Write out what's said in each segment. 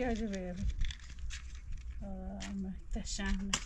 Gel güzel. Allah'ım taşanmış.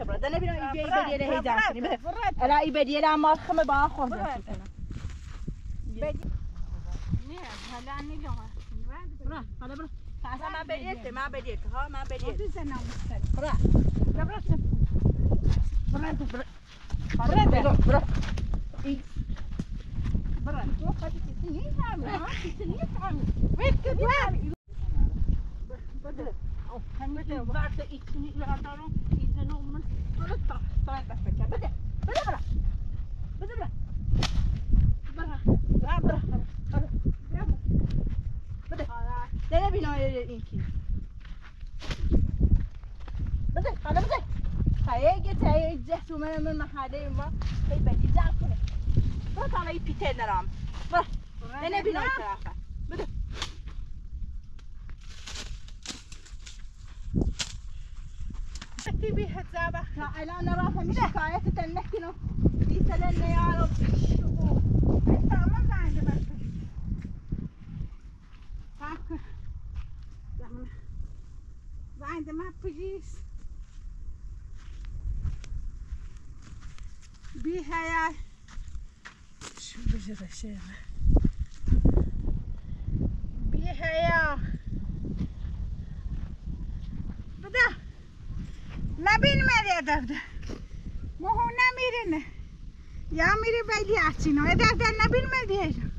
كبرت انا بلا يبي يبدي لها يدانسني لا يبدي لها ما خمه بقى خوف برا هلا برا ما بديت ما بديت ها ما بديت برا برا برا برا برا برا توقفت تسنين عامل ها تسنين برا. وين كبير برا. بدر بعد تسنين عامل من محادين با هی بدی زن کنه برو تا لایی پیتر نرام برو نبینای طرفه این طرفه بده تبي هتزابح تا الان نرافه می شکایت تن نکنم بیسل نیارو انت ما بجيس بيها يا شو بجرى شيخ بيها يا بدا. લબીનમાં રે દર્દ મોહુના મીરીને યા મીરી બેલી આચીનો એ દર્દ લબીનમાં દે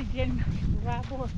офигенно. Работа.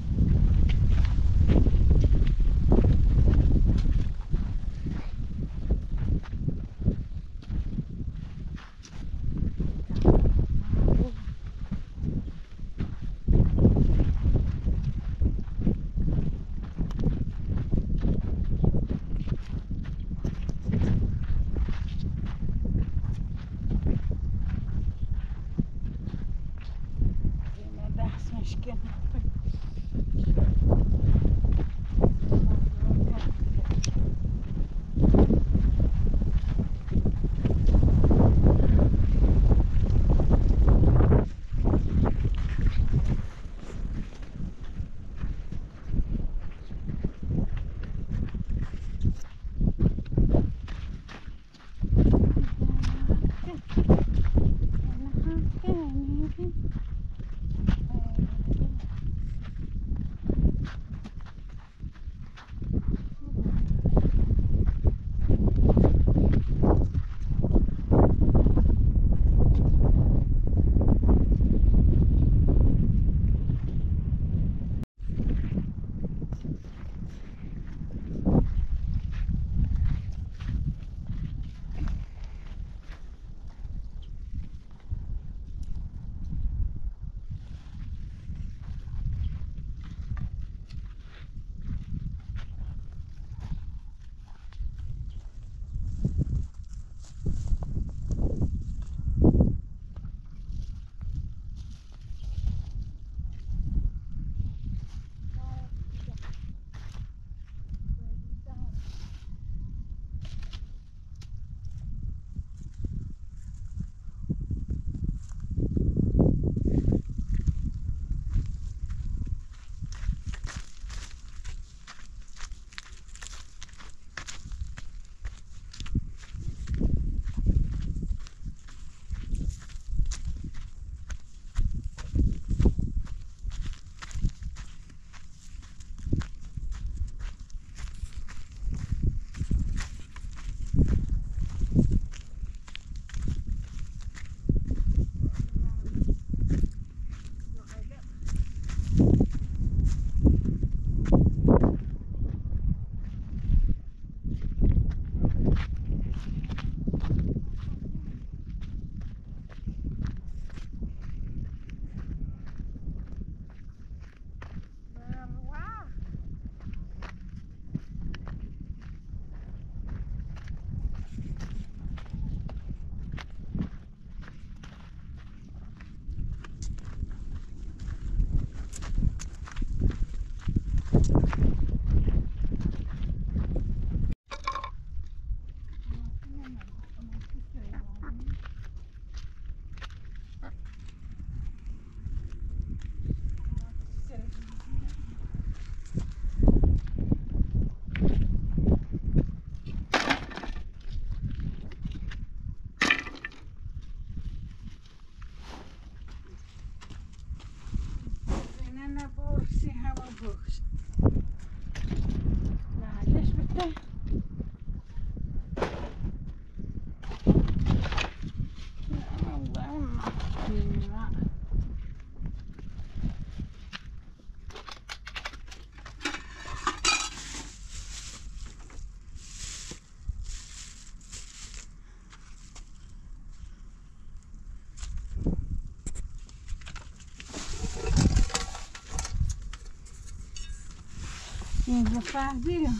نظفه بيها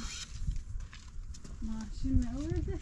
ماشي معودة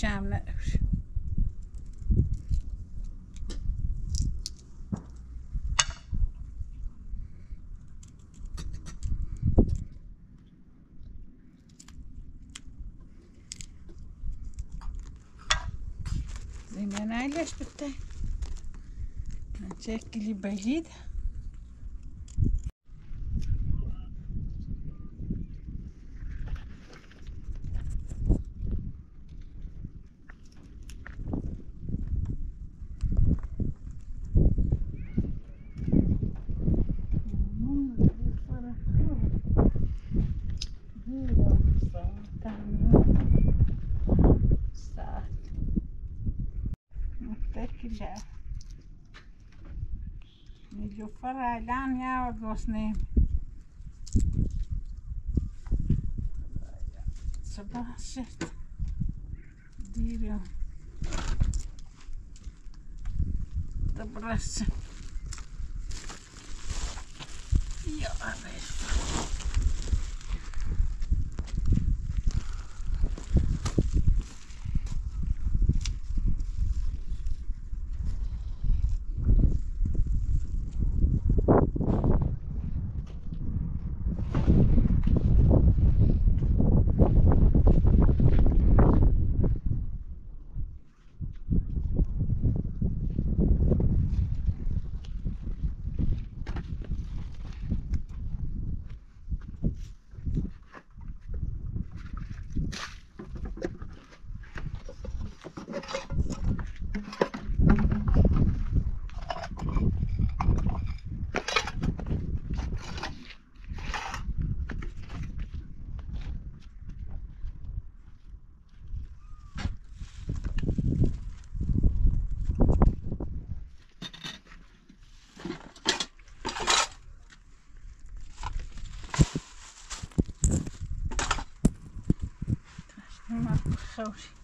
Birazcık çamla. زين علاش بتاعي شكلي بعيد Şöyle. Nilufer Aylan yavrusu ne? Sabah şırt. Diyorum. Da Jo, Ya arkadaşlar. coat.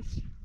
this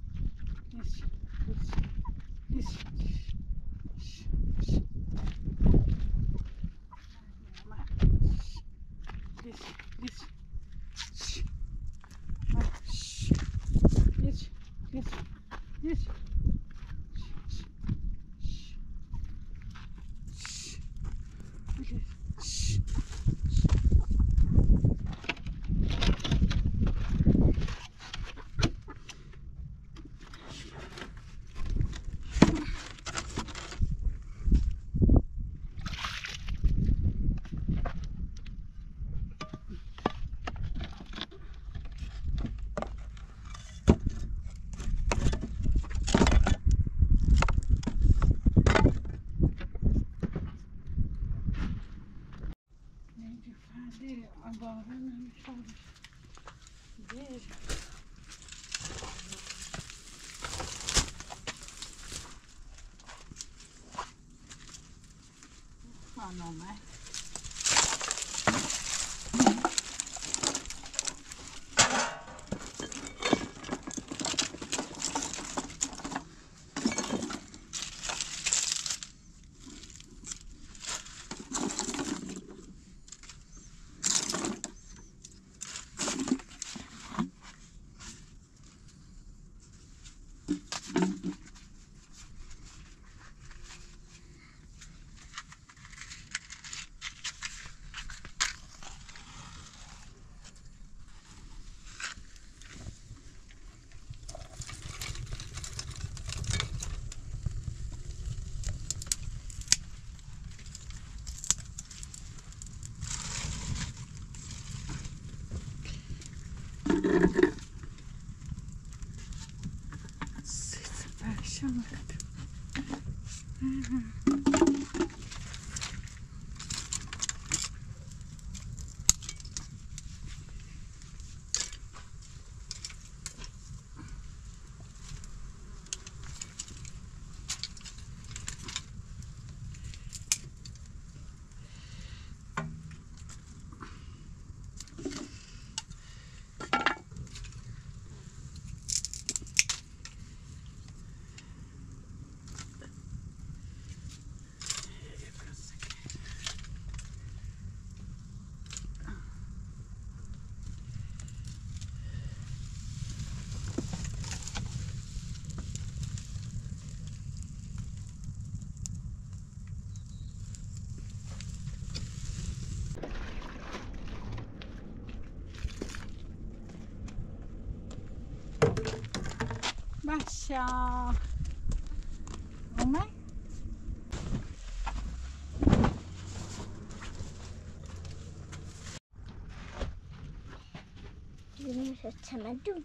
弄买 샤. 엄마? 눈이 좋지만 좀.